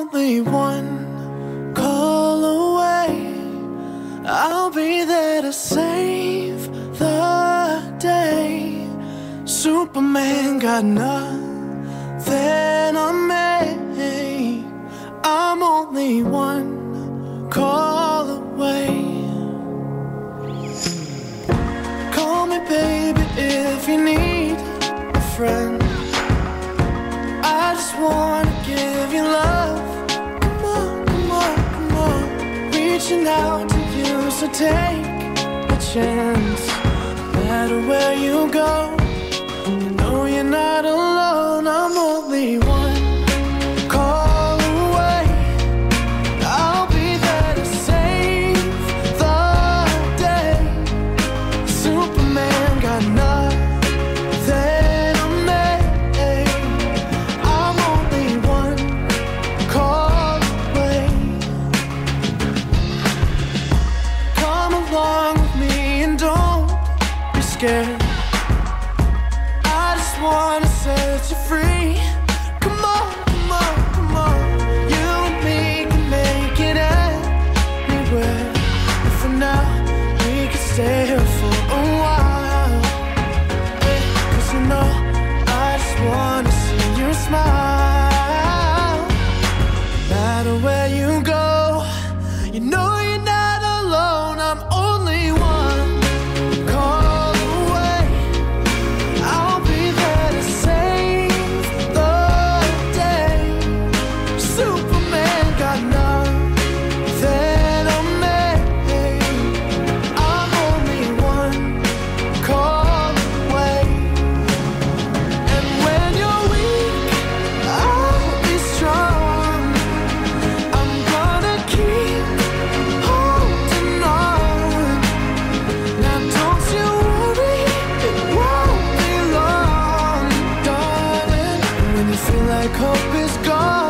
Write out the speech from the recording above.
only one call away. I'll be there to save the day. Superman got nothing on me. I'm only one call away. Call me, baby, if you need a friend. Reaching out to you, so take a chance. No matter where you go, I just wanna set you free. hope is gone.